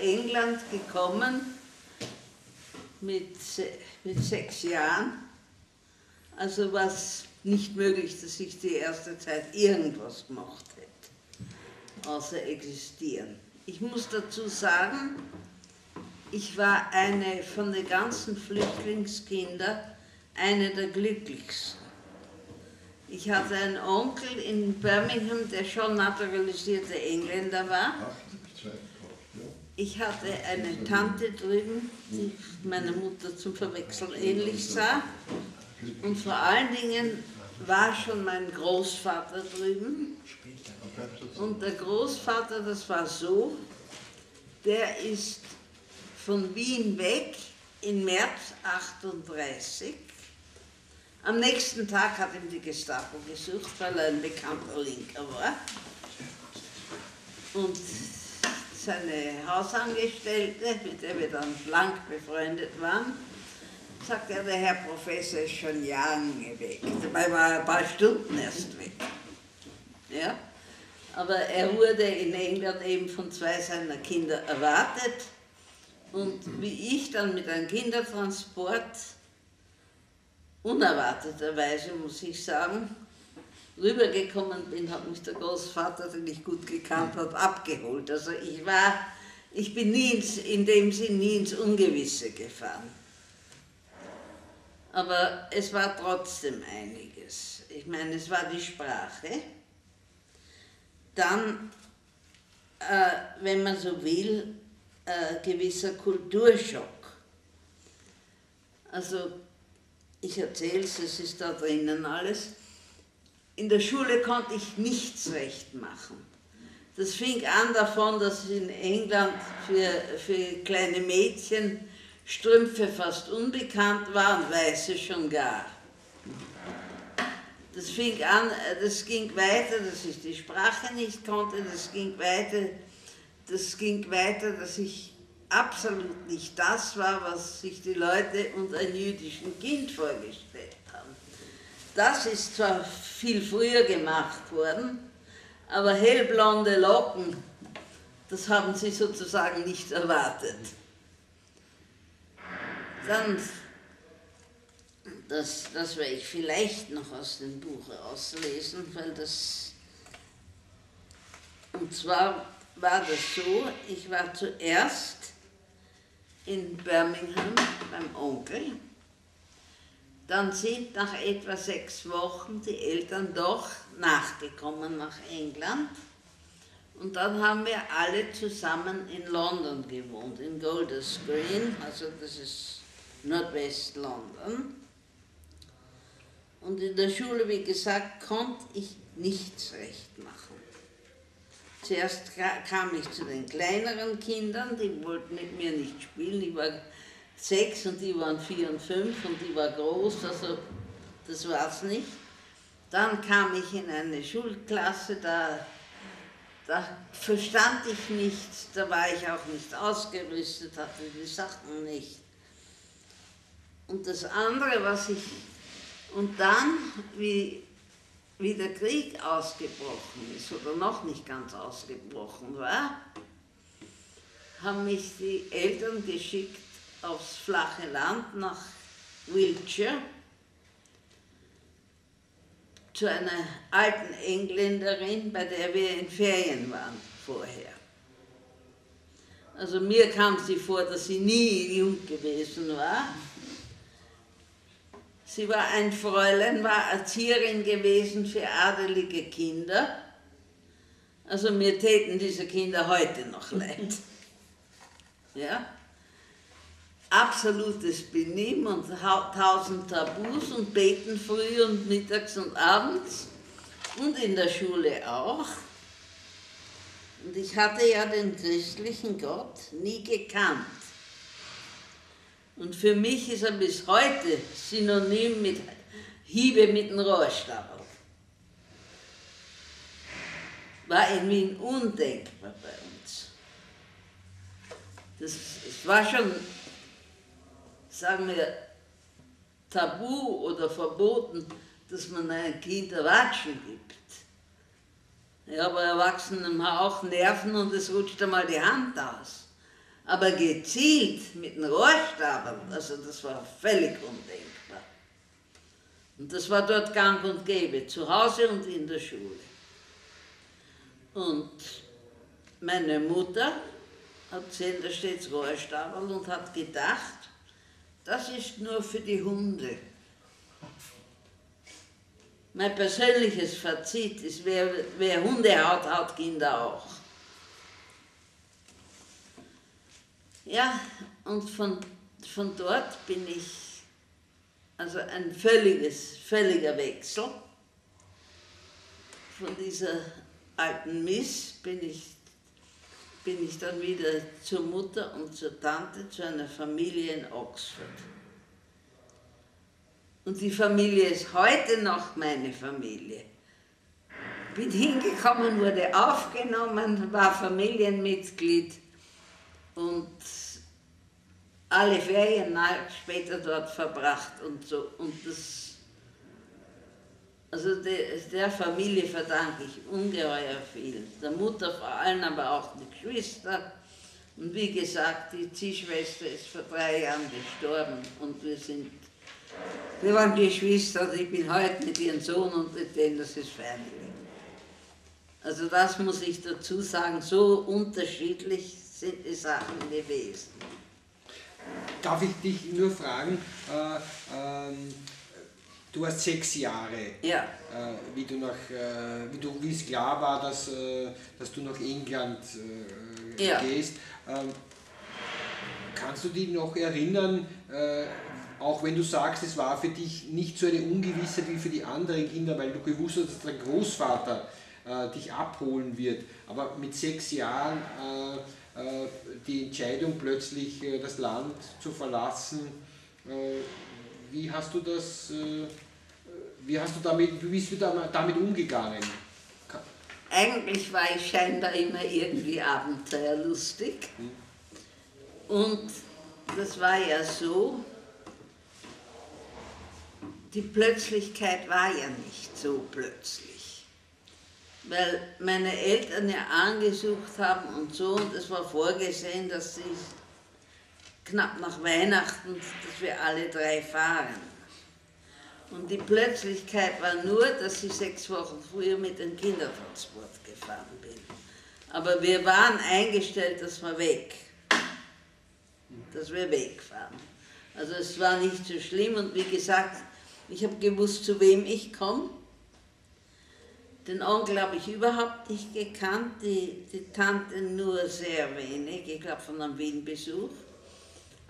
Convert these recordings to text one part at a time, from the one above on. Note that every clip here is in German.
England gekommen mit, mit sechs Jahren. Also war es nicht möglich, dass ich die erste Zeit irgendwas gemacht hätte, außer existieren. Ich muss dazu sagen, ich war eine von den ganzen Flüchtlingskindern eine der glücklichsten. Ich hatte einen Onkel in Birmingham, der schon naturalisierte Engländer war. Ich hatte eine Tante drüben, die meiner Mutter zum Verwechseln ähnlich sah. Und vor allen Dingen war schon mein Großvater drüben. Und der Großvater, das war so, der ist von Wien weg im März 38 am nächsten Tag hat ihn die Gestapo gesucht, weil er ein bekannter Linker war. Und seine Hausangestellte, mit der wir dann lang befreundet waren, sagte er, der Herr Professor ist schon lange weg. Dabei war er ein paar Stunden erst weg. Ja? Aber er wurde in England eben von zwei seiner Kinder erwartet. Und wie ich dann mit einem Kindertransport unerwarteterweise, muss ich sagen, rübergekommen bin, hat mich der Großvater, den ich gut gekannt habe, abgeholt. Also ich war, ich bin nie ins, in dem Sinn nie ins Ungewisse gefahren. Aber es war trotzdem einiges. Ich meine, es war die Sprache. Dann, äh, wenn man so will, äh, gewisser Kulturschock. Also ich erzähle es, es ist da drinnen alles. In der Schule konnte ich nichts recht machen. Das fing an davon, dass in England für, für kleine Mädchen Strümpfe fast unbekannt waren, Weiße schon gar. Das fing an, das ging weiter, dass ich die Sprache nicht konnte, das ging weiter, das ging weiter, dass ich absolut nicht das war, was sich die Leute unter einem jüdischen Kind vorgestellt haben. Das ist zwar viel früher gemacht worden, aber hellblonde Locken, das haben sie sozusagen nicht erwartet. Dann, das, das werde ich vielleicht noch aus dem Buch auslesen, weil das, und zwar war das so, ich war zuerst in Birmingham beim Onkel. Dann sind nach etwa sechs Wochen die Eltern doch nachgekommen nach England. Und dann haben wir alle zusammen in London gewohnt, in Golders Green, also das ist Nordwest-London. Und in der Schule, wie gesagt, konnte ich nichts recht machen. Zuerst kam ich zu den kleineren Kindern, die wollten mit mir nicht spielen. Ich war sechs und die waren vier und fünf und die war groß, also das war es nicht. Dann kam ich in eine Schulklasse, da, da verstand ich nichts, da war ich auch nicht ausgerüstet, hatte die Sachen nicht. Und das andere, was ich, und dann, wie wie der Krieg ausgebrochen ist oder noch nicht ganz ausgebrochen war, haben mich die Eltern geschickt aufs flache Land nach Wiltshire zu einer alten Engländerin, bei der wir in Ferien waren vorher. Also mir kam sie vor, dass sie nie jung gewesen war Sie war ein Fräulein, war Erzieherin gewesen für adelige Kinder. Also mir täten diese Kinder heute noch leid. Ja? Absolutes Benimm und tausend Tabus und beten früh und mittags und abends und in der Schule auch. Und ich hatte ja den christlichen Gott nie gekannt. Und für mich ist er bis heute synonym mit Hiebe mit dem Rohrstab. War in Wien undenkbar bei uns. Das, es war schon, sagen wir, tabu oder verboten, dass man ein Kind Watschen gibt. Ja, aber Erwachsenen haben auch Nerven und es rutscht einmal die Hand aus. Aber gezielt mit einem Rohrstabel, also das war völlig undenkbar. Und das war dort gang und gäbe, zu Hause und in der Schule. Und meine Mutter hat gesehen, da steht Rohrstabel und hat gedacht, das ist nur für die Hunde. Mein persönliches Fazit ist, wer, wer Hunde hat, hat Kinder auch. Ja, und von, von dort bin ich, also ein völliges, völliger Wechsel. Von dieser alten Miss bin ich, bin ich dann wieder zur Mutter und zur Tante, zu einer Familie in Oxford. Und die Familie ist heute noch meine Familie. Bin hingekommen, wurde aufgenommen, war Familienmitglied und alle Ferien später dort verbracht und so. Und das, also der, Familie verdanke ich ungeheuer viel. Der Mutter vor allem, aber auch die Geschwister. Und wie gesagt, die Ziehschwester ist vor drei Jahren gestorben und wir sind, wir waren Geschwister und ich bin heute mit ihrem Sohn und mit denen, das ist Family. Also das muss ich dazu sagen, so unterschiedlich sind die Sachen gewesen. Darf ich dich nur fragen, äh, ähm, du hast sechs Jahre, ja. äh, wie, du nach, äh, wie, du, wie es klar war, dass, äh, dass du nach England äh, ja. gehst. Ähm, kannst du dich noch erinnern, äh, auch wenn du sagst, es war für dich nicht so eine Ungewissheit wie für die anderen Kinder, weil du gewusst hast, dass dein Großvater dich abholen wird, aber mit sechs Jahren äh, die Entscheidung plötzlich äh, das Land zu verlassen. Äh, wie hast du das, wie hast du damit, wie bist du damit umgegangen? Eigentlich war ich scheinbar immer irgendwie abenteuerlustig. Hm. Und das war ja so, die Plötzlichkeit war ja nicht so plötzlich weil meine Eltern ja angesucht haben und so, und es war vorgesehen, dass sie knapp nach Weihnachten, dass wir alle drei fahren. Und die Plötzlichkeit war nur, dass ich sechs Wochen früher mit dem Kindertransport gefahren bin. Aber wir waren eingestellt, dass wir weg, dass wir wegfahren. Also es war nicht so schlimm und wie gesagt, ich habe gewusst, zu wem ich komme den Onkel habe ich überhaupt nicht gekannt, die, die Tante nur sehr wenig, ich glaube von einem Wien-Besuch.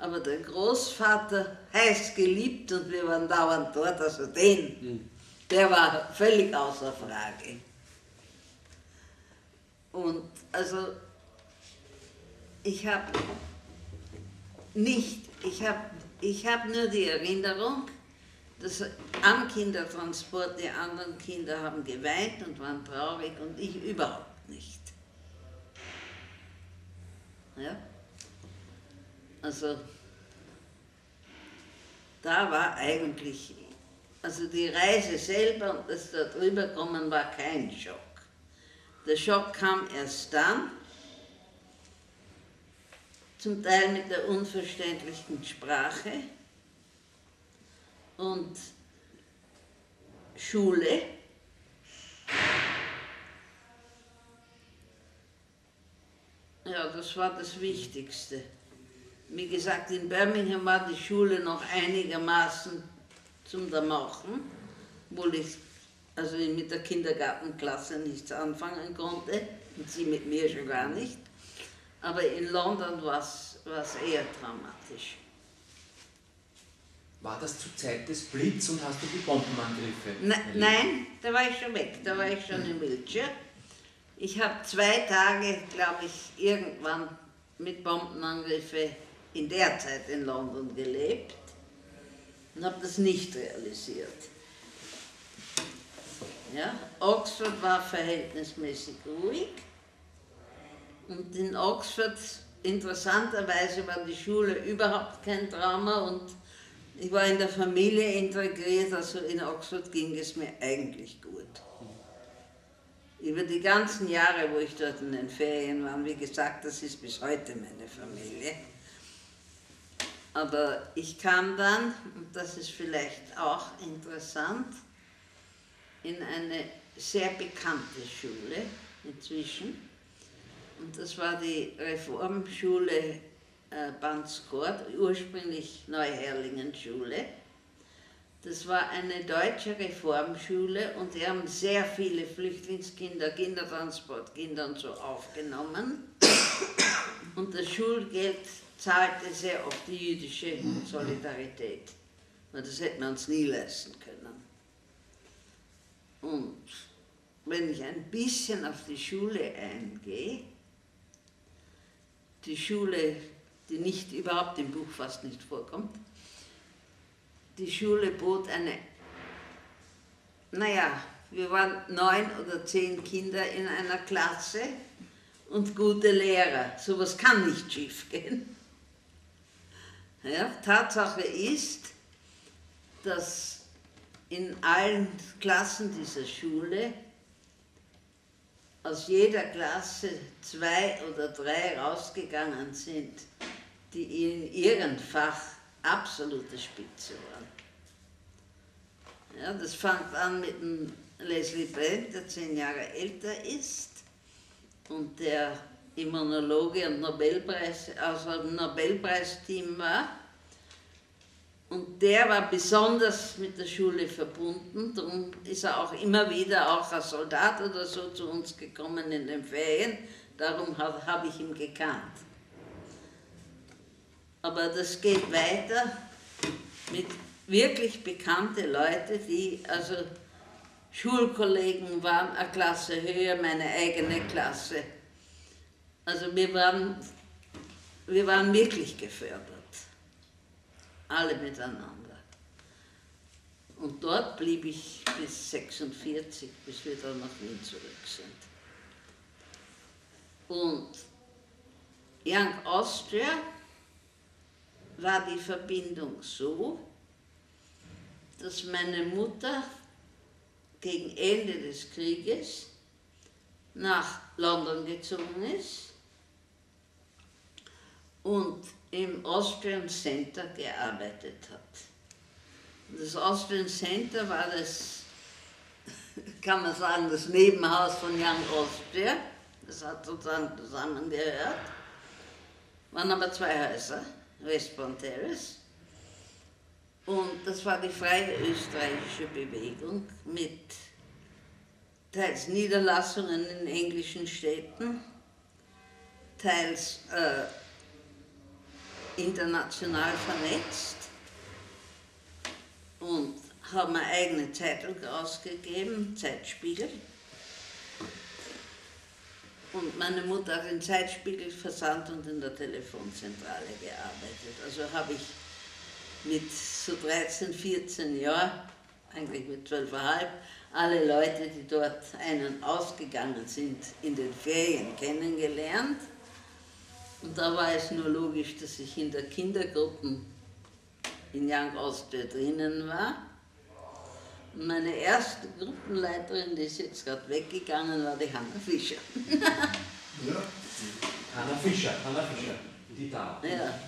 Aber der Großvater heiß geliebt und wir waren dauernd dort, also den, mhm. der war völlig außer Frage. Und also ich habe nicht, ich habe ich hab nur die Erinnerung, das, am Kindertransport, die anderen Kinder haben geweint und waren traurig und ich überhaupt nicht. Ja? Also, da war eigentlich, also die Reise selber und das da drüber kommen war kein Schock. Der Schock kam erst dann, zum Teil mit der unverständlichen Sprache, und Schule. Ja, das war das Wichtigste. Wie gesagt, in Birmingham war die Schule noch einigermaßen zum da machen, obwohl ich also mit der Kindergartenklasse nichts anfangen konnte und sie mit mir schon gar nicht. Aber in London war es eher dramatisch. War das zur Zeit des Blitz und hast du die Bombenangriffe? Ne, nein, da war ich schon weg, da war ich schon in Wiltshire. Ich habe zwei Tage, glaube ich, irgendwann mit Bombenangriffe in der Zeit in London gelebt und habe das nicht realisiert. Ja, Oxford war verhältnismäßig ruhig und in Oxford, interessanterweise, war die Schule überhaupt kein Drama und ich war in der Familie integriert, also in Oxford ging es mir eigentlich gut. über die ganzen Jahre, wo ich dort in den Ferien war, wie gesagt, das ist bis heute meine Familie. Aber ich kam dann, und das ist vielleicht auch interessant, in eine sehr bekannte Schule inzwischen. Und das war die Reformschule äh, Banskort, ursprünglich Neuherlingen-Schule. Das war eine deutsche Reformschule und die haben sehr viele Flüchtlingskinder, Kindertransportkinder und so aufgenommen. Und das Schulgeld zahlte sehr oft die jüdische Solidarität. Und das hätten wir uns nie leisten können. Und wenn ich ein bisschen auf die Schule eingehe, die Schule, die nicht überhaupt im Buch fast nicht vorkommt, die Schule bot eine, naja, wir waren neun oder zehn Kinder in einer Klasse und gute Lehrer. Sowas kann nicht schiefgehen. Ja, Tatsache ist, dass in allen Klassen dieser Schule aus jeder Klasse zwei oder drei rausgegangen sind, die in ihrem Fach absolute Spitze waren. Ja, das fängt an mit dem Leslie Brent, der zehn Jahre älter ist und der Immunologe und Nobelpreis, also dem Nobelpreisteam war. Und der war besonders mit der Schule verbunden, darum ist er auch immer wieder, auch als Soldat oder so, zu uns gekommen in den Ferien. Darum habe hab ich ihn gekannt. Aber das geht weiter mit wirklich bekannten Leuten, die also Schulkollegen waren, eine Klasse höher, meine eigene Klasse. Also wir waren, wir waren wirklich gefördert, alle miteinander. Und dort blieb ich bis 46, bis wir dann nach Wien zurück sind. Und Young Austria war die Verbindung so, dass meine Mutter gegen Ende des Krieges nach London gezogen ist und im Austrian Center gearbeitet hat. Das Austrian Center war das, kann man sagen, das Nebenhaus von Young Austria. Das hat sozusagen zusammengehört. Waren aber zwei Häuser. Westbourne Terrace. Und das war die freie österreichische Bewegung mit teils Niederlassungen in englischen Städten, teils äh, international vernetzt und haben eine eigene Zeitung ausgegeben, Zeitspiegel. Und meine Mutter hat den Zeitspiegel versandt und in der Telefonzentrale gearbeitet. Also habe ich mit so 13, 14 Jahren, eigentlich mit 12,5, alle Leute, die dort einen ausgegangen sind, in den Ferien kennengelernt. Und da war es nur logisch, dass ich in der Kindergruppe in Young Austria drinnen war. Und meine erste Gruppenleiterin, die ist jetzt gerade weggegangen, war die Hanna Fischer. ja. Hanna Fischer, Hanna Fischer, die da. Ja.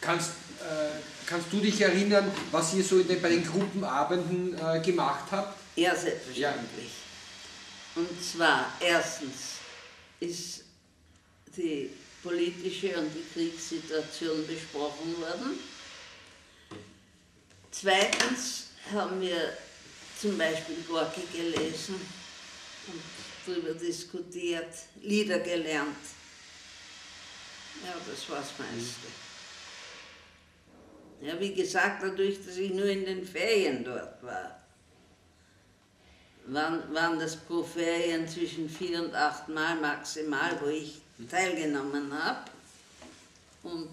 Kannst, äh, kannst du dich erinnern, was ihr so den, bei den Gruppenabenden äh, gemacht habt? Ja, selbstverständlich. Ja. Und zwar, erstens ist die politische und die Kriegssituation besprochen worden. Zweitens haben wir zum Beispiel Gorki gelesen und darüber diskutiert, Lieder gelernt. Ja, das war das meiste. Ja, wie gesagt, dadurch, dass ich nur in den Ferien dort war, waren, waren das pro Ferien zwischen vier und acht Mal maximal, wo ich teilgenommen habe und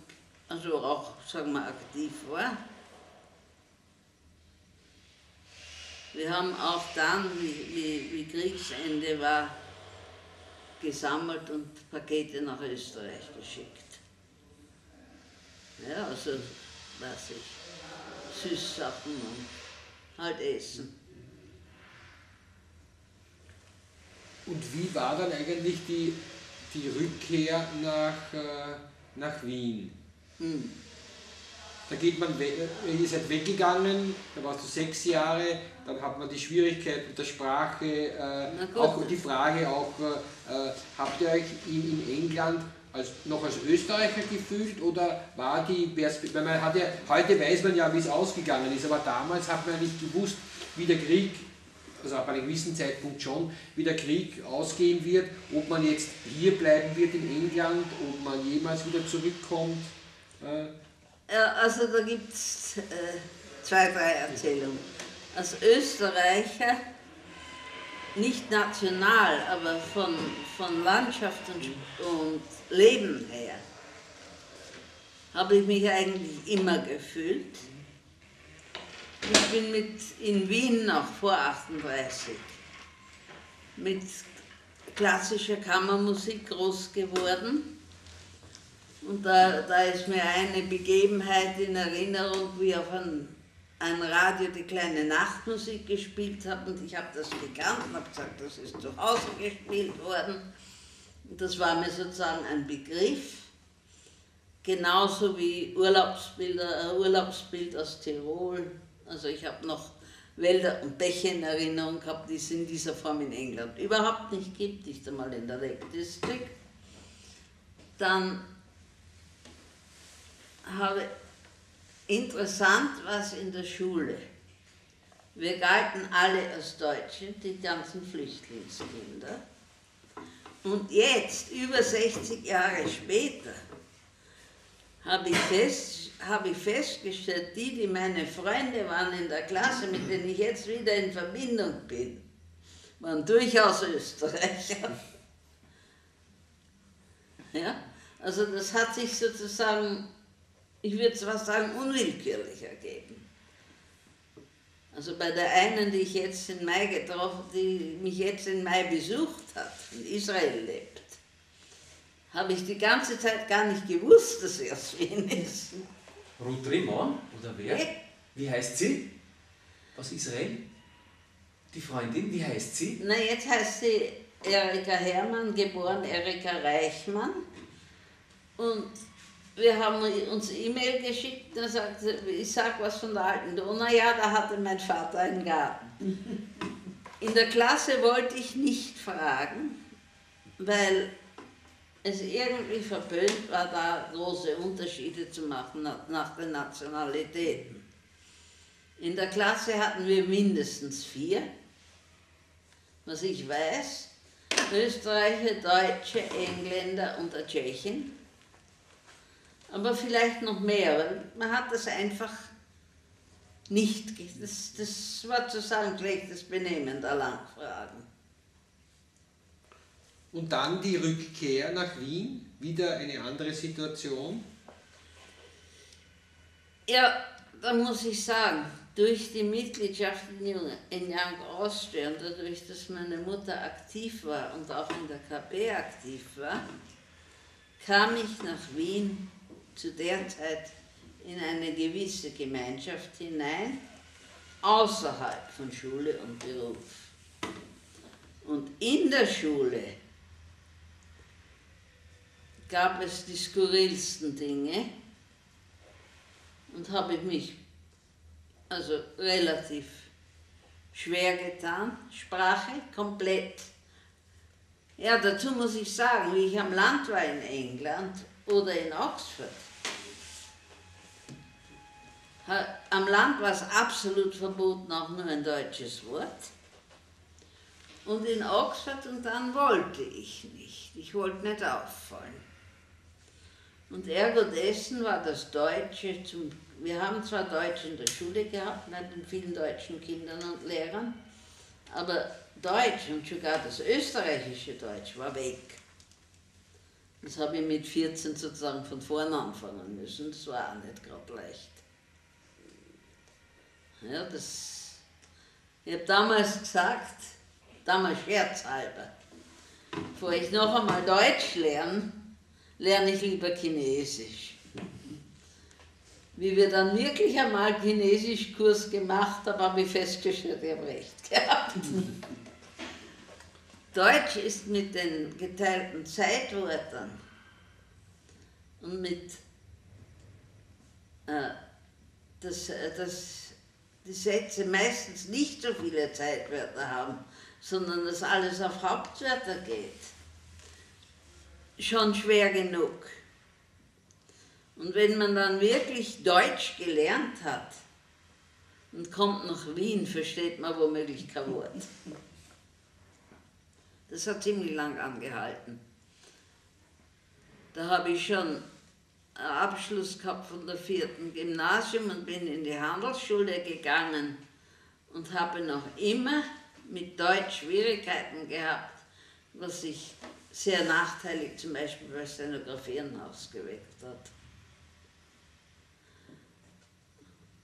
also auch, sagen wir, aktiv war. Wir haben auch dann, wie, wie, Kriegsende war, gesammelt und Pakete nach Österreich geschickt. Ja, also, weiß ich, Süßsachen und halt Essen. und wie war dann eigentlich die, die Rückkehr nach, äh, nach Wien? Hm. Da geht man, ihr seid weggegangen, da warst du sechs Jahre, dann hat man die Schwierigkeit mit der Sprache, äh, auch die Frage auch, äh, habt ihr euch in, in England als, noch als Österreicher gefühlt oder war die Perspektive, man hat ja, heute weiß man ja, wie es ausgegangen ist, aber damals hat man ja nicht gewusst, wie der Krieg, also ab einem gewissen Zeitpunkt schon, wie der Krieg ausgehen wird, ob man jetzt hier bleiben wird in England, ob man jemals wieder zurückkommt. Äh, ja, also da gibt es äh, zwei, drei Erzählungen. Als Österreicher, nicht national, aber von, von Landschaft und, und Leben her, habe ich mich eigentlich immer gefühlt. Ich bin mit, in Wien noch vor 38 mit klassischer Kammermusik groß geworden und da, da ist mir eine Begebenheit in Erinnerung, wie auf ein, ein Radio die kleine Nachtmusik gespielt hat und ich habe das gekannt und habe gesagt, das ist zu Hause gespielt worden. Und das war mir sozusagen ein Begriff, genauso wie Urlaubsbilder, äh, Urlaubsbild aus Tirol. Also ich habe noch Wälder und Bäche in Erinnerung gehabt, die es in dieser Form in England überhaupt nicht gibt, nicht einmal in der Lake District. Dann habe interessant was in der Schule. Wir galten alle als Deutsche, die ganzen Flüchtlingskinder. Und jetzt, über 60 Jahre später, habe ich, fest, habe ich festgestellt, die, die meine Freunde waren in der Klasse, mit denen ich jetzt wieder in Verbindung bin, waren durchaus Österreicher. Ja? Also das hat sich sozusagen ich würde zwar sagen, unwillkürlich ergeben. Also bei der einen, die ich jetzt in Mai getroffen, die mich jetzt in Mai besucht hat, in Israel lebt, habe ich die ganze Zeit gar nicht gewusst, dass aus Wien ist. Ruth Rimon, oder wer? Ja. Wie heißt sie? Aus Israel? Die Freundin, wie heißt sie? Na, jetzt heißt sie Erika Herrmann, geboren Erika Reichmann. Und wir haben uns E-Mail geschickt, dann sagt sie, ich sag was von der alten Donau, ja, da hatte mein Vater einen Garten. In der Klasse wollte ich nicht fragen, weil es irgendwie verböhnt war, da große Unterschiede zu machen nach den Nationalitäten. In der Klasse hatten wir mindestens vier, was ich weiß, Österreicher, Deutsche, Engländer und der Tschechen aber vielleicht noch mehr, weil man hat das einfach nicht, das, das war zu sagen schlechtes Benehmen der Langfragen. Und dann die Rückkehr nach Wien, wieder eine andere Situation? Ja, da muss ich sagen, durch die Mitgliedschaft in Young Austria und dadurch, dass meine Mutter aktiv war und auch in der KP aktiv war, kam ich nach Wien zu der Zeit in eine gewisse Gemeinschaft hinein, außerhalb von Schule und Beruf. Und in der Schule gab es die skurrilsten Dinge und habe ich mich also relativ schwer getan, Sprache komplett. Ja, dazu muss ich sagen, wie ich am Land war in England oder in Oxford, am Land war es absolut verboten, auch nur ein deutsches Wort. Und in Oxford und dann wollte ich nicht. Ich wollte nicht auffallen. Und ergo dessen war das Deutsche zum. Wir haben zwar Deutsch in der Schule gehabt, mit den vielen deutschen Kindern und Lehrern, aber Deutsch und sogar das österreichische Deutsch war weg. Das habe ich mit 14 sozusagen von vorne anfangen müssen. Das war auch nicht gerade leicht. Ja, das, ich habe damals gesagt, damals scherzhalber, bevor ich noch einmal Deutsch lerne, lerne ich lieber Chinesisch. Wie wir dann wirklich einmal Chinesischkurs gemacht haben, habe ich festgestellt, ich habe recht gehabt. Deutsch ist mit den geteilten Zeitwörtern und mit äh, dass, äh, dass die Sätze meistens nicht so viele Zeitwörter haben, sondern dass alles auf Hauptwörter geht. Schon schwer genug. Und wenn man dann wirklich Deutsch gelernt hat und kommt nach Wien, versteht man womöglich kein Wort. Das hat ziemlich lang angehalten. Da habe ich schon Abschluss gehabt von der vierten Gymnasium und bin in die Handelsschule gegangen und habe noch immer mit Deutsch Schwierigkeiten gehabt, was sich sehr nachteilig zum Beispiel bei Stenografieren ausgewirkt hat.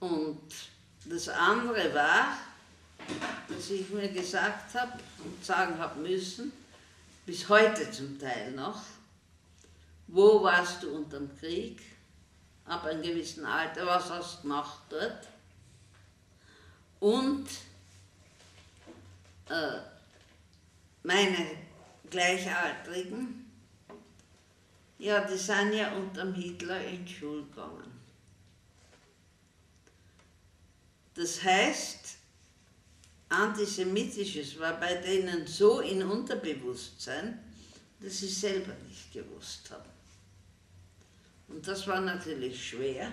Und das andere war, dass ich mir gesagt habe und sagen habe müssen, bis heute zum Teil noch, wo warst du unterm Krieg? Ab einem gewissen Alter, was hast du gemacht dort? Und äh, meine Gleichaltrigen, ja, die sind ja unterm Hitler in Schule gegangen. Das heißt, Antisemitisches war bei denen so in Unterbewusstsein, dass sie selber nicht gewusst haben. Und das war natürlich schwer.